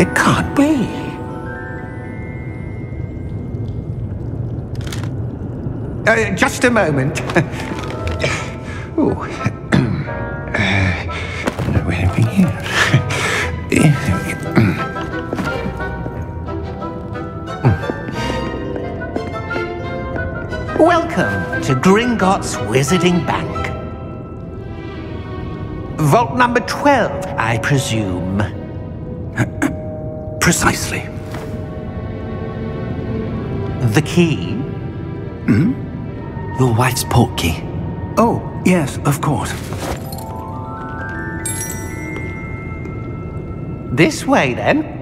It can't be. Uh, just a moment. Ooh. uh, no we here. Welcome to Gringotts Wizarding Bank. Vault number 12, I presume. Precisely. The key? Hmm? Your wife's port key. Oh, yes, of course. This way, then.